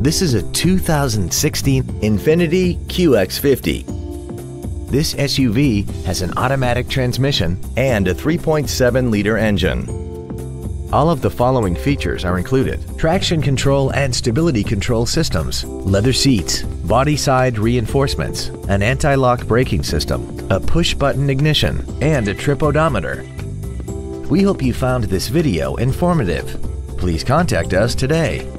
This is a 2016 Infiniti QX50. This SUV has an automatic transmission and a 3.7-liter engine. All of the following features are included. Traction control and stability control systems, leather seats, body side reinforcements, an anti-lock braking system, a push-button ignition, and a trip odometer. We hope you found this video informative. Please contact us today.